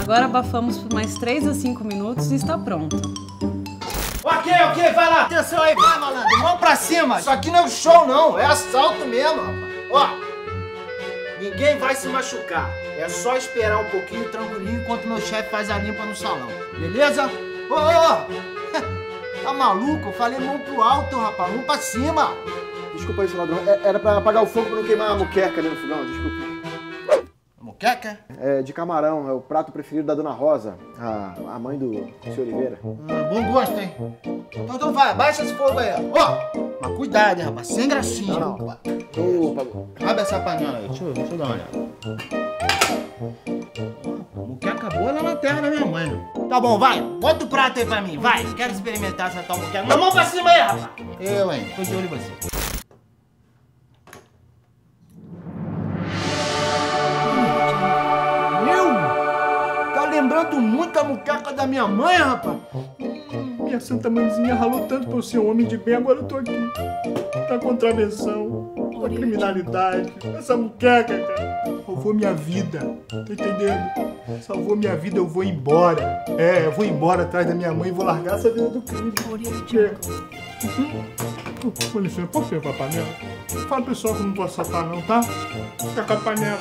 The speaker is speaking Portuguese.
Agora abafamos por mais 3 a 5 minutos e está pronto. Ok, ok, vai lá. Atenção aí, vai, malandro. Mão pra cima. Isso aqui não é show, não. É assalto mesmo, rapaz. Ó, ninguém vai se machucar. É só esperar um pouquinho tranquilinho enquanto meu chefe faz a limpa no salão. Beleza? Ô, ô, ô. Tá maluco? Eu falei mão pro alto, rapaz. Mão pra cima. Desculpa aí, seu ladrão. É- Era pra apagar o fogo pra não queimar a muqueca ali no fogão, desculpa. Moqueca? É de camarão, é o prato preferido da Dona Rosa, a, a mãe do seu Oliveira. Ah, bom gosto, hein? Então, então vai, baixa esse fogo aí. Ó, mas cuidado, hein, rapaz. Sem gracinha. Não, não. rapaz. Opa, Abre essa panela aí, deixa eu, deixa eu dar uma olhada. O que acabou lá na terra da minha mãe? Tá bom, vai, bota o prato aí pra mim, vai. Quero experimentar essa tal moqueca. Mão pra cima aí, rapaz. Eu, hein, tô de olho em você. Lembrando muito a moqueca da minha mãe, rapaz. Minha santa mãezinha ralou tanto pra eu ser um homem de bem, agora eu tô aqui. Na contravenção, com a criminalidade. Essa muqueca, cara, salvou minha vida. Tá entendendo? Salvou minha vida, eu vou embora. É, eu vou embora atrás da minha mãe e vou largar essa vida do crime. É. Uhum. Com licença, posso levar a panela? Fala pro pessoal que eu não vou assaltar não, tá? Fica com a panela.